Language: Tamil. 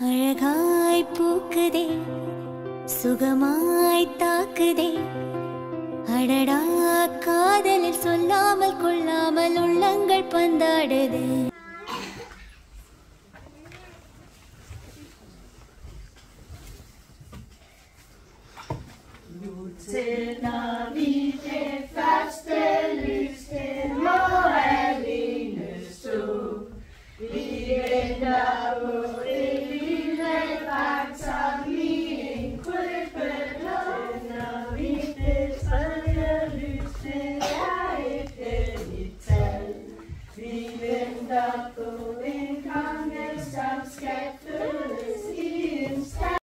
அழகாய் பூக்குதே சுகமாய் தாக்குதே. அடடா காதலில் சொல்லாமல் கொள்ளாமல் உள்ளங்கள் பந்தாடுதே. tænder vi det første lys, det må alene stå. Vi venter på det lille barn, som i en krybbe lå. Tænder vi det tredje lys, det er et helligt tal. Vi venter på en kamp,